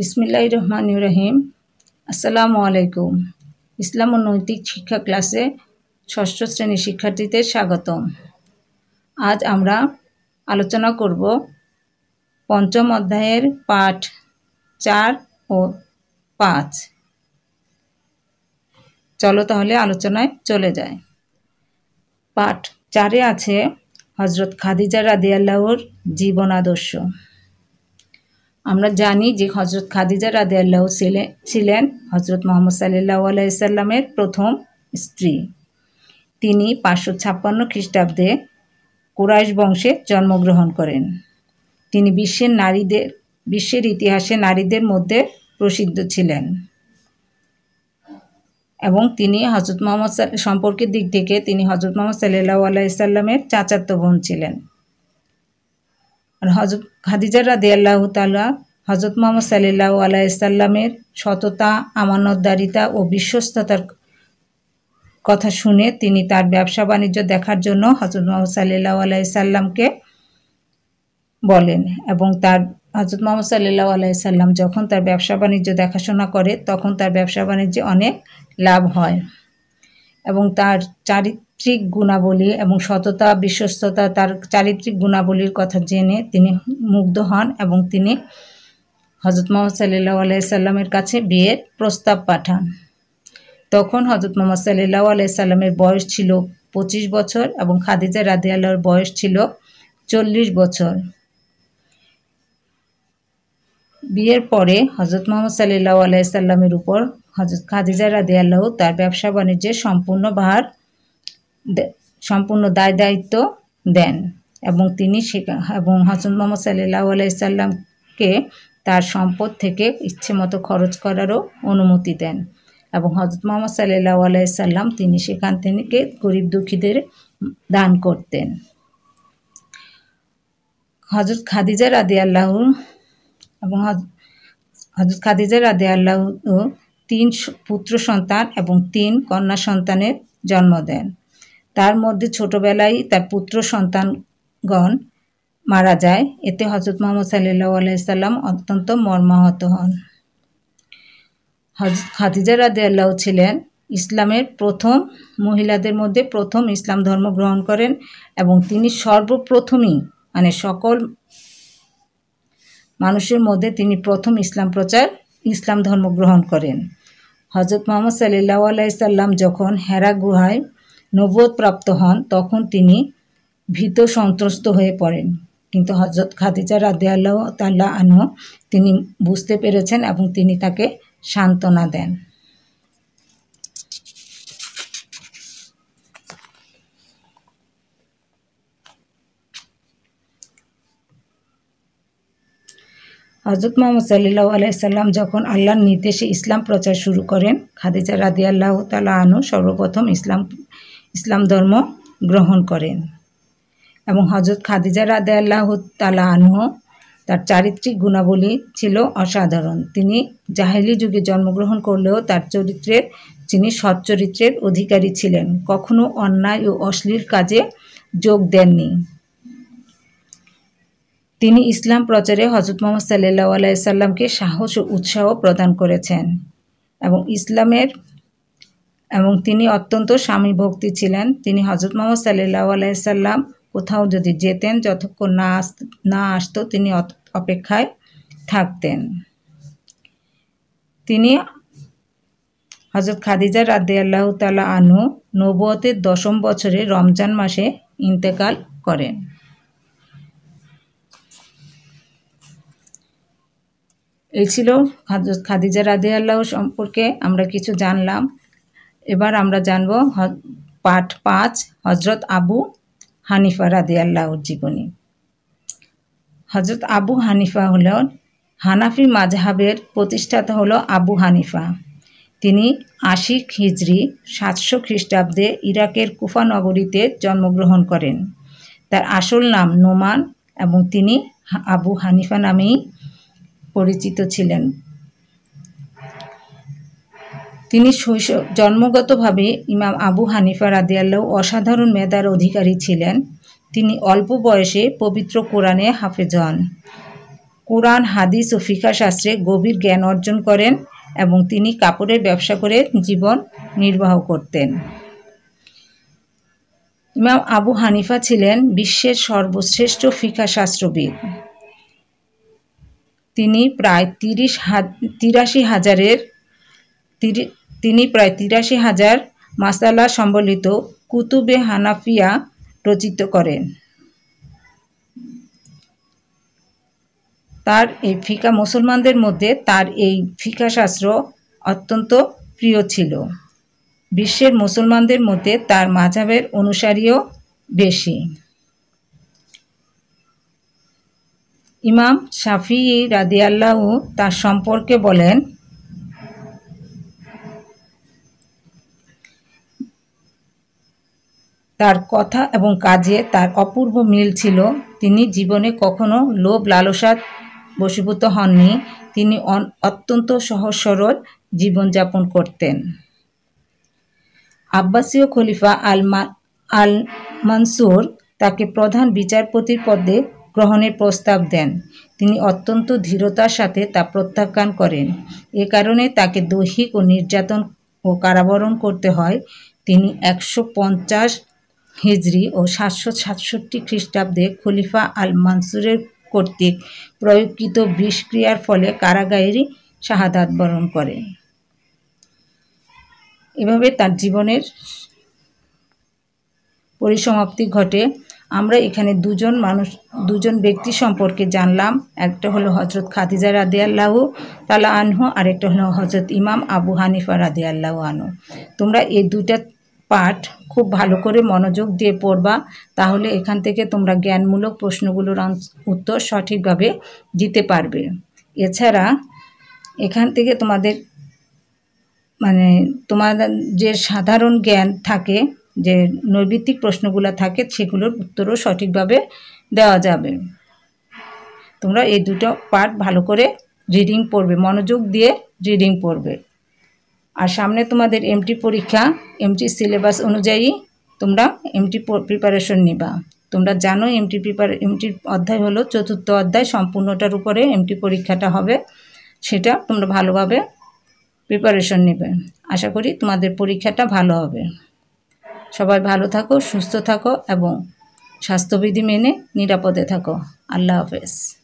বিসমিল্লাহ রহমান রহিম আসসালামু আলাইকুম ইসলাম ও নৈতিক শিক্ষা ক্লাসে ষষ্ঠ শ্রেণির শিক্ষার্থীদের স্বাগতম। আজ আমরা আলোচনা করব পঞ্চম অধ্যায়ের পাঠ চার ও পাঁচ। চলো তাহলে আলোচনায় চলে যায় পাঠ চারে আছে হজরত খাদিজা রাদিয়াল্লাহর জীবন আদর্শ আমরা জানি যে হজরত খাদিজা রাদে আল্লাহ ছিলেন হজরত মোহাম্মদ সাল্লাহ আলাইসাল্লামের প্রথম স্ত্রী। তিনি পাঁচশো ছাপ্পান্ন খ্রিস্টাব্দে কুরাইশ বংশে জন্মগ্রহণ করেন। তিনি বিশ্বের নারীদের, বিশ্বের ইতিহাসে নারীদের মধ্যে প্রসিদ্ধ ছিলেন। এবং তিনি হজরত মোহাম্মদ সম্পর্কের দিক থেকে তিনি হজরত মোহাম্মদ সাল্লাহ আলাইসাল্লামের চাচাতো বোন ছিলেন। আর হজরত খাদিজা রাদি আল্লাহ হজরত মোহাম্মদ সাল্লাহ আলাইসাল্লামের সততা, আমানতদারিতা ও বিশ্বস্ততার কথা শুনে তিনি তার ব্যবসা বাণিজ্য দেখার জন্য হজরত মোহাম্মদ সাল্লাহ আলাইসাল্লামকে বলেন এবং তার হজরত মোহাম্মদ সাল্লাহ আলাইসাল্লাম যখন তার ব্যবসা বাণিজ্য দেখাশোনা করে তখন তার ব্যবসা বাণিজ্যে অনেক লাভ হয় এবং তার চারিত্রিক গুণাবলী এবং সততা, বিশ্বস্ততা, তার চারিত্রিক গুণাবলীর কথা জেনে তিনি মুগ্ধ হন এবং তিনি হজরত মোহাম্মদ সাল্লাহ আলাইসাল্লামের কাছে বিয়ের প্রস্তাব পাঠান। তখন হজরত মোহাম্মদ সাল্লাহ আলাইসাল্লামের বয়স ছিল পঁচিশ বছর এবং খাদিজা রাদি আল্লাহর বয়স ছিল চল্লিশ বছর। বিয়ের পরে হজরত মোহাম্মদ সাল্লাহ আলাইসাল্লামের উপর হজরত খাদিজা রাদি আল্লাহ তার ব্যবসা বাণিজ্যের সম্পূর্ণ ভার সম্পূর্ণ দায় দায়িত্ব দেন এবং তিনি এবং হজরত মোহাম্মদ সাল্লাহ আলাইসাল্লামকে তার সম্পদ থেকে ইচ্ছে মতো খরচ করারও অনুমতি দেন এবং হজরত মোহাম্মদ সাল্লাহ আলাইসাল্লাম তিনি সেখান থেকে গরিব দুঃখীদের দান করতেন। হজরত খাদিজা রাদি আল্লাহ এবং হজরত খাদিজা রাদে আল্লাহ তিন পুত্র সন্তান এবং তিন কন্যা সন্তানের জন্ম দেন। তার মধ্যে ছোটবেলায় তার পুত্র সন্তানগণ মারা যায়। এতে হজরত মোহাম্মদ সাল্লাহ আলাইসাল্লাম অত্যন্ত মর্মাহত হন। হজরত খাদিজা রাদে আল্লাহ ছিলেন ইসলামের প্রথম মহিলাদের মধ্যে প্রথম ইসলাম ধর্ম গ্রহণ করেন এবং তিনি সর্বপ্রথমই মানে সকল মানুষের মধ্যে তিনি প্রথম ইসলাম প্রচার, ইসলাম ধর্ম গ্রহণ করেন। হজরত মোহাম্মদ সাল্লাহ আলাইসাল্লাম যখন হেরা গুহায় নবদ প্রাপ্ত হন, তখন তিনি ভীত সন্ত্রস্ত হয়ে পড়েন। কিন্তু হজরত খাদিজা রাদে আল্লাহ তাল্লাহ আনহ, তিনি বুঝতে পেরেছেন এবং তিনি তাকে সান্ত্বনা দেন। হজরত মোহাম্মদ সাল্লাহ আলাইসাল্লাম যখন আল্লাহর নির্দেশে ইসলাম প্রচার শুরু করেন, খাদিজা রাদি আল্লাহ তালা আনু সর্বপ্রথম ইসলাম ইসলাম ধর্ম গ্রহণ করেন। এবং হজরত খাদিজা রাদে আল্লাহ তালা আনু তার চারিত্রিক গুণাবলী ছিল অসাধারণ। তিনি জাহেলি যুগে জন্মগ্রহণ করলেও তার চরিত্রের তিনি সৎ চরিত্রের অধিকারী ছিলেন, কখনো অন্যায় ও অশ্লীল কাজে যোগ দেননি। তিনি ইসলাম প্রচারে হজরত মোহাম্মদ সাল্লাহ আলাইসাল্লামকে সাহস ও উৎসাহ প্রদান করেছেন এবং ইসলামের, এবং তিনি অত্যন্ত স্বামী ভক্তি ছিলেন। তিনি হজরত মোহাম্মদ সাল্লাহ আলাইসাল্লাম কোথাও যদি যেতেন, যতক্ষণ না আস, না আসতো, তিনি অপেক্ষায় থাকতেন। তিনি হজরত খাদিজা রাদে আল্লাহ তালা আনু নবতের দশম বছরে রমজান মাসে ইন্তেকাল করেন। এই ছিল হজরত খাদিজা রাদে আল্লাহ সম্পর্কে আমরা কিছু জানলাম। এবার আমরা জানব পাঠ পাঁচ হজরত আবু হানিফা রাদে আল্লাহর জীবনী। হজরত আবু হানিফা হল হানাফি মাজহাবের প্রতিষ্ঠাতা হল আবু হানিফা। তিনি আশিক হিজড়ি সাতশো খ্রিস্টাব্দে ইরাকের কুফা নগরীতে জন্মগ্রহণ করেন। তার আসল নাম নোমান এবং তিনি আবু হানিফা নামেই পরিচিত ছিলেন। তিনি শৈশব, জন্মগতভাবে ইমাম আবু হানিফা রাদিয়াল্লাহ অসাধারণ মেধার অধিকারী ছিলেন। তিনি অল্প বয়সে পবিত্র কোরআনে হাফেজ হন। কোরআন, হাদিস ও ফিকা শাস্ত্রে গভীর জ্ঞান অর্জন করেন এবং তিনি কাপড়ের ব্যবসা করে জীবন নির্বাহ করতেন। ইমাম আবু হানিফা ছিলেন বিশ্বের সর্বশ্রেষ্ঠ ফিকা শাস্ত্রবিদ। তিনি প্রায় তিরিশ তিরাশি হাজারের তিনি প্রায় তিরাশি হাজার মাসালা সম্বলিত কুতুবে হানাফিয়া রচিত করেন। তার এই ফিকা মুসলমানদের মধ্যে তার এই ফিকা শাস্ত্র অত্যন্ত প্রিয় ছিল। বিশ্বের মুসলমানদের মধ্যে তার মাঝাবের অনুসারীও বেশি। ইমাম শাফি রাদিয়াল্লাহু তার সম্পর্কে বলেন তার কথা এবং কাজে তার অপূর্ব মিল ছিল। তিনি জীবনে কখনো লোভ লালসা বশীভূত হননি। তিনি অত্যন্ত সহজ সরল জীবনযাপন করতেন। আব্বাসীয় খলিফা আল আল মানসুর তাকে প্রধান বিচারপতির পদে গ্রহণের প্রস্তাব দেন। তিনি অত্যন্ত ধীরতার সাথে তা প্রত্যাখ্যান করেন। এ কারণে তাকে দৈহিক ও নির্যাতন ও কারাবরণ করতে হয়। তিনি একশো পঞ্চাশ হিজড়ি ও সাতশো সাতষট্টি খ্রিস্টাব্দে খলিফা আল মানসুরের কর্তৃক প্রয়োগকৃত বিষক্রিয়ার ফলে কারাগারেরই শাহাদাত বরণ করে। এভাবে তার জীবনের পরিসমাপ্তি ঘটে। আমরা এখানে দুজন মানুষ, দুজন ব্যক্তি সম্পর্কে জানলাম। একটা হলো হজরত খাদিজা রাদে আল্লাহ তালা আনহু, আরেকটা হলো হজরত ইমাম আবু হানিফা রাদে আল্লাহ আনহু। তোমরা এই দুইটা পাঠ খুব ভালো করে মনোযোগ দিয়ে পড়বা, তাহলে এখান থেকে তোমরা জ্ঞানমূলক প্রশ্নগুলোর উত্তর সঠিকভাবে দিতে পারবে। এছাড়া এখান থেকে তোমাদের মানে তোমাদের যে সাধারণ জ্ঞান থাকে, যে নৈবিত্তিক প্রশ্নগুলো থাকে, সেগুলোর উত্তরও সঠিকভাবে দেওয়া যাবে। তোমরা এই দুটো পার্ট ভালো করে রিডিং পড়বে, মনোযোগ দিয়ে রিডিং পড়বে। আর সামনে তোমাদের এমটি পরীক্ষা এমটি সিলেবাস অনুযায়ী তোমরা এমটি প্রিপারেশন নিবা। তোমরা জানো এমটি প্রিপার এমটির অধ্যায় হলো চতুর্থ অধ্যায়, সম্পূর্ণটার উপরে এমটি পরীক্ষাটা হবে। সেটা তোমরা ভালোভাবে প্রিপারেশন নেবে। আশা করি তোমাদের পরীক্ষাটা ভালো হবে। সবাই ভালো থাকো, সুস্থ থাকো এবং স্বাস্থ্যবিধি মেনে নিরাপদে থাকো। আল্লাহ হাফেজ।